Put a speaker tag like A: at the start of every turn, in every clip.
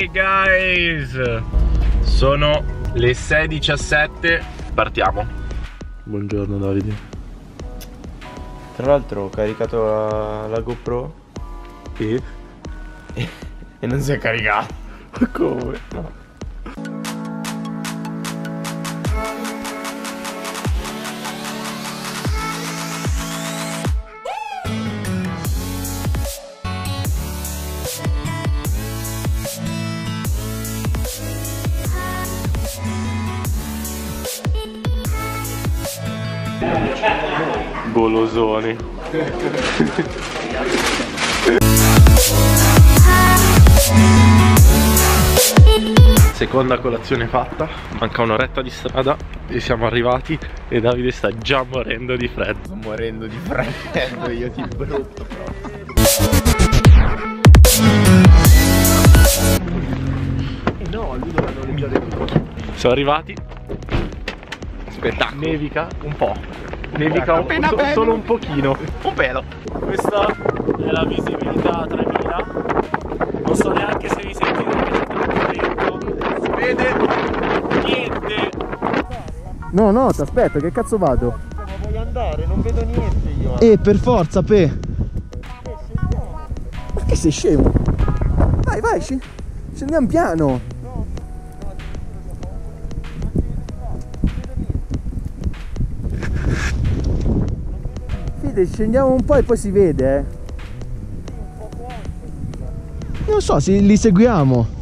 A: Hey guys! Sono le 6.17, partiamo. Buongiorno Davide.
B: Tra l'altro ho caricato la, la GoPro
A: E?
B: e non si è caricato.
A: Come?
B: No.
A: Golosoni. Seconda colazione fatta, manca un'oretta di strada e siamo arrivati e Davide sta già morendo di freddo.
B: Sto morendo di freddo io di brutto proprio.
A: No, lui doveva noleggiare tutto. Siamo arrivati.
B: Spettacolo.
A: Nevica un po'. Nevica un,
B: Appena
A: so-
B: bello.
A: solo un pochino.
B: Un pelo.
A: Questa è la visibilità 3000. Non so neanche se vi sentite perché c'è troppo vento. Si vede niente.
C: No, no, ti aspetta, che cazzo vado?
B: Ma voglio andare, non vedo niente io.
C: Eh, per forza, pe. Ma che sei scemo? Vai, vai, scendiamo piano. Fide, scendiamo un po' e poi si vede, eh. Non so, se li seguiamo.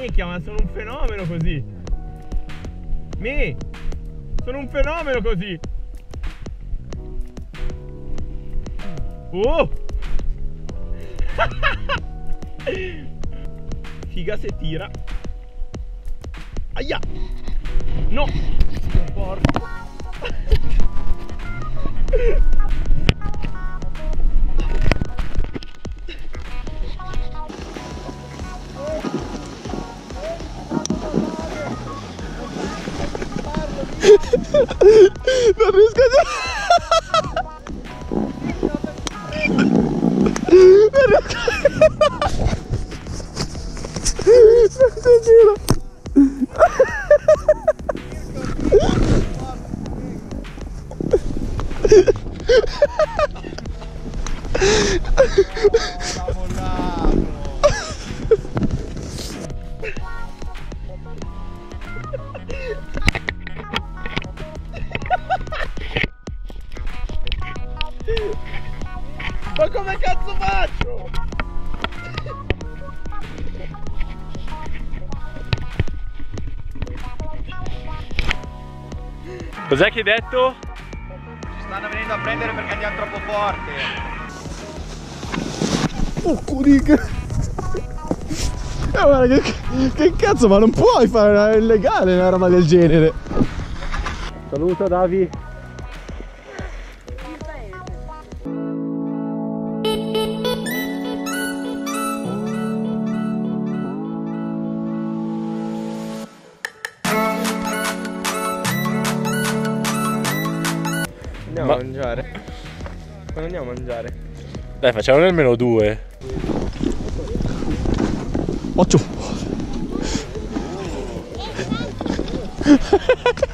B: Minchia, ma sono un fenomeno così. Mi, sono un fenomeno così. Oh! Figa se tira. Aia! No! Porco.
C: Non riesco a... Non riesco a... giro.
B: Ma come cazzo faccio?
A: Cos'è che hai detto?
B: Ci stanno venendo a prendere perché andiamo troppo forte.
C: Oh, riga. Eh, guarda, che, che cazzo, ma non puoi fare una, è illegale una roba del genere.
A: Saluto Davi. Ma-
B: a mangiare. Quando andiamo a mangiare?
A: Dai, facciamone almeno due.
C: Occhio.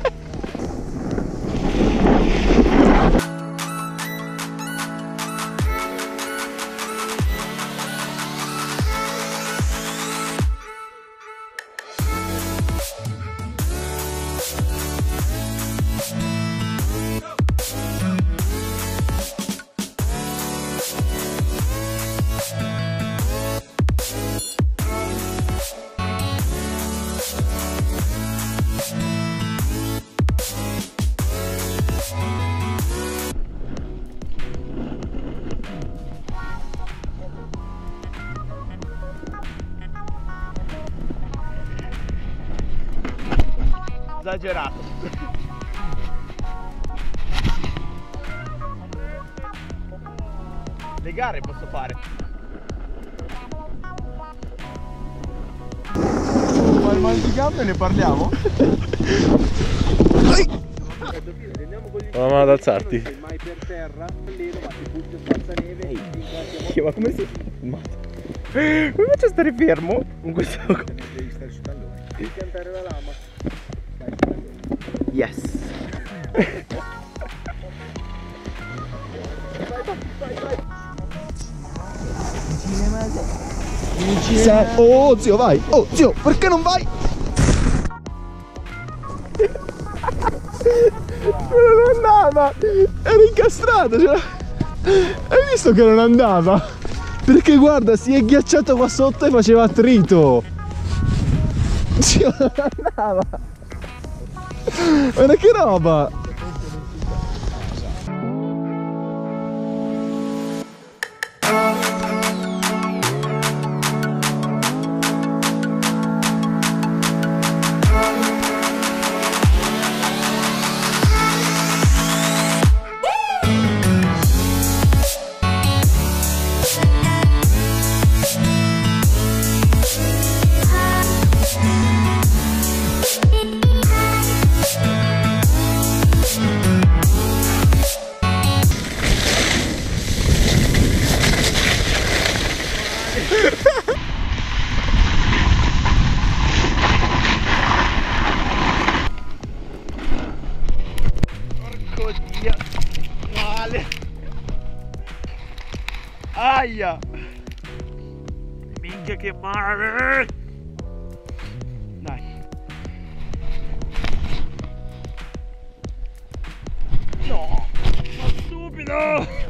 B: Esagerato. Le gare posso fare.
C: Ma il mal di gambe ne parliamo?
A: Mamma ad alzarti.
D: mai per terra, ma
B: come si Come faccio a stare fermo con questo
D: Devi stare sul tallone. Devi piantare la lama.
B: Yes.
C: Oh zio vai! Oh zio, perché non vai? non andava! Era incastrato! Cioè... Hai visto che non andava? Perché guarda, si è ghiacciato qua sotto e faceva attrito! Zio, non andava! Guarda che roba!
B: Aia.
A: Minchia che male!
B: Dai.
A: No! Ma stupido!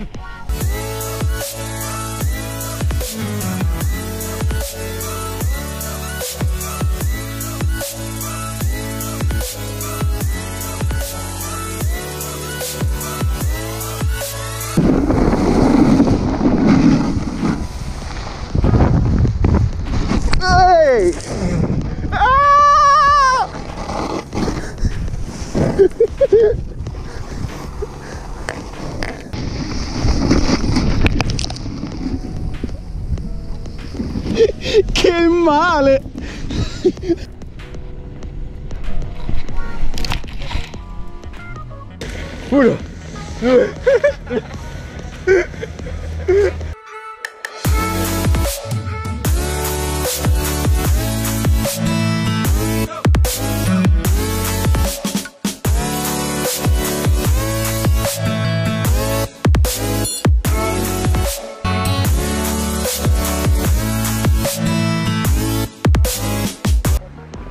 C: che male! Uno, due,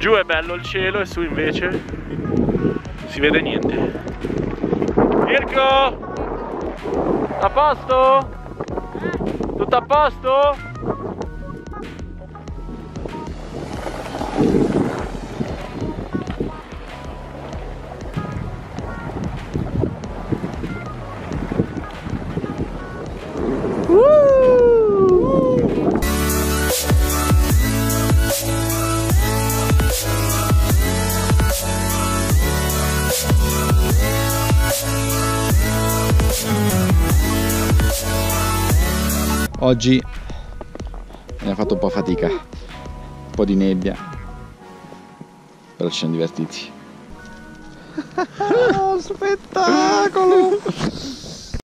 A: Giù è bello il cielo e su invece si vede niente. Mirko! A posto? Tutto a posto?
C: Oggi mi ha fatto un po' fatica, un po' di nebbia, però ci siamo divertiti.
B: Oh, spettacolo!